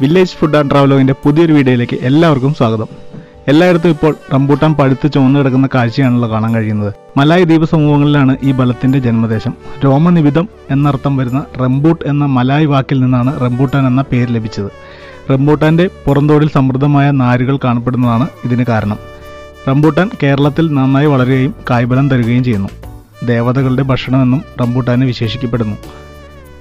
Village food and ട്രാവലോഗിന്റെ പുതിയൊരു വീഡിയോയിലേക്ക് എല്ലാവർക്കും സ്വാഗതം. എല്ലായിടത്തും ഇപ്പോൾ റംബൂട്ടാൻ പഴുത്ത് ചുവന്നു കിടക്കുന്ന കാഴ്ചയാണല്ലോ കാണാൻ കഴിയുന്നത്. മലായ് ദ്വീപ് സമൂഹങ്ങളിലാണ് ഈ ബലത്തിന്റെ ജന്മദേശം. രോമനിബിതം എന്നർത്ഥം വരുന്ന റംബൂട്ട് എന്ന മലായ് വാക്കിൽ നിന്നാണ് റംബൂട്ടാൻ എന്ന പേര് ലഭിച്ചത്. റംബൂട്ടാന്റെ പുറന്തോടിൽ സമൃദ്ധമായ നാരുകൾ കാണപ്പെടുന്നതാണ് ഇതിന് കാരണം. റംബൂട്ടാൻ കേരളത്തിൽ നന്നായി വളരുകയും കായ്ബലം തരുകയും ചെയ്യുന്നു. ദേവതകളുടെ ഭക്ഷണമെന്നും റംബൂട്ടാനെ വിശേഷിക്കപ്പെടുന്നു.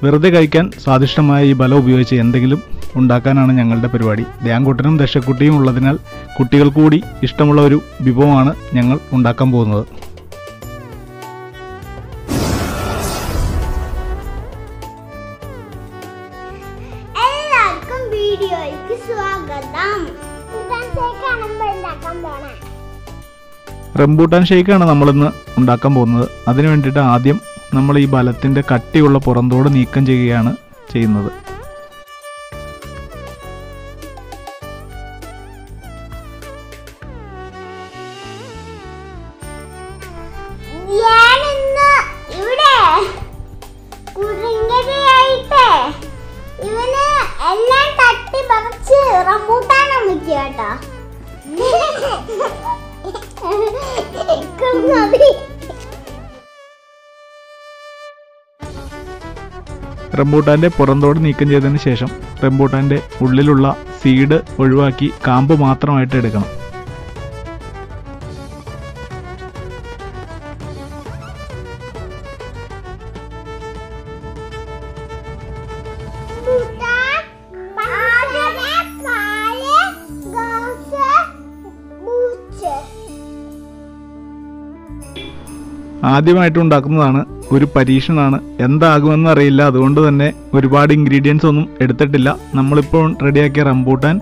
വെറുതെ കഴിക്കാൻ സ്വാദിഷ്ടമായ ഈ ബലം ഉപയോഗിച്ച് എന്തെങ്കിലും ഉണ്ടാക്കാനാണ് ഞങ്ങളുടെ പരിപാടി. ധ്യാൻകുട്ടനും ദശക്കുട്ടിയും ഉള്ളതിനാൽ കുട്ടികൾ കൂടി ഇഷ്ടമുള്ള ഒരു വിഭവമാണ് ഞങ്ങൾ ഉണ്ടാക്കാൻ പോകുന്നത്. റംബൂട്ടാൻ ഷേക്കാണ് നമ്മളിന്ന് ഉണ്ടാക്കാൻ പോകുന്നത്. അതിനു വേണ്ടിയിട്ട് ആദ്യം നമ്മൾ ഈ ബലത്തിന്റെ കട്ടിയുള്ള പുറന്തോട് നീക്കം ചെയ്യുകയാണ് ചെയ്യുന്നത്. വെക്കുക റംബൂട്ടാന്റെ പുറന്തോട് നീക്കം ചെയ്തതിന് ശേഷം റംബൂട്ടാന്റെ ഉള്ളിലുള്ള സീഡ് ഒഴിവാക്കി കാമ്പ് മാത്രമായിട്ട് എടുക്കണം. ആദ്യമായിട്ട് ഉണ്ടാക്കുന്നതാണ് ഒരു പരീക്ഷണമാണ്. എന്താകുമെന്ന് അറിയില്ല. അതുകൊണ്ട് തന്നെ ഒരുപാട് ഇൻഗ്രീഡിയൻസ് ഒന്നും എടുത്തിട്ടില്ല. നമ്മളിപ്പോൾ റെഡിയാക്കിയ റംബൂട്ടാൻ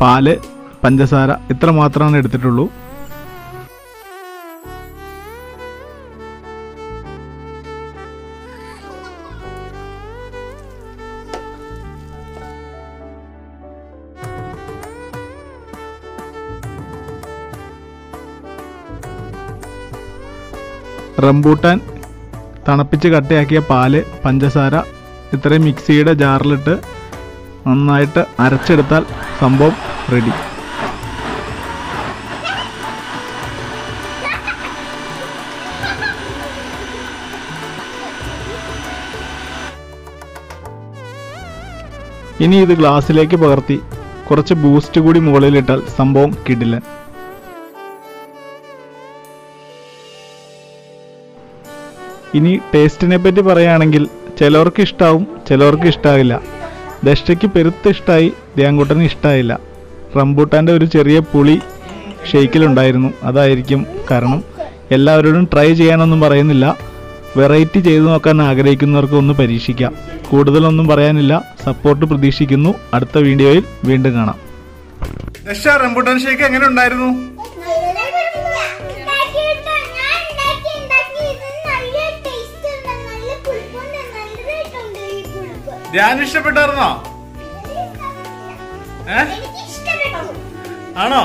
പാൽ പഞ്ചസാര ഇത്ര മാത്രമാണ് എടുത്തിട്ടുള്ളൂ. റംബൂട്ടാൻ തണുപ്പിച്ച് കട്ടയാക്കിയ പാൽ പഞ്ചസാര ഇത്രയും മിക്സിയുടെ ജാറിലിട്ട് നന്നായിട്ട് അരച്ചെടുത്താൽ സംഭവം റെഡി ഇനി ഇത് ഗ്ലാസ്സിലേക്ക് പകർത്തി കുറച്ച് ബൂസ്റ്റ് കൂടി മുകളിലിട്ടാൽ സംഭവം കിടിലൻ. ഇനി ടേസ്റ്റിനെ പറ്റി പറയുകയാണെങ്കിൽ ചിലവർക്ക് ഇഷ്ടാവും ചിലവർക്ക് ഇഷ്ടാവില്ല. ദഷ്ടയ്ക്ക് പെരുത്ത് ഇഷ്ടമായി ധ്യാൻകുട്ടന് ഇഷ്ടമായില്ല റംബൂട്ടാന്റെ ഒരു ചെറിയ പുളി ഷെയ്ക്കിലുണ്ടായിരുന്നു അതായിരിക്കും കാരണം. എല്ലാവരോടും ട്രൈ ചെയ്യാനൊന്നും പറയുന്നില്ല. വെറൈറ്റി ചെയ്തു നോക്കാൻ ആഗ്രഹിക്കുന്നവർക്ക് ഒന്ന് പരീക്ഷിക്കാം. കൂടുതലൊന്നും പറയാനില്ല. സപ്പോർട്ട് പ്രതീക്ഷിക്കുന്നു. അടുത്ത വീഡിയോയിൽ വീണ്ടും കാണാം. റംബൂട്ടാൻ ഷെയ്ക്ക് എങ്ങനെ ഉണ്ടായിരുന്നു? ധ്യാൻ ഇഷ്ടപ്പെട്ടായിരുന്നോ? ഏ? ആണോ?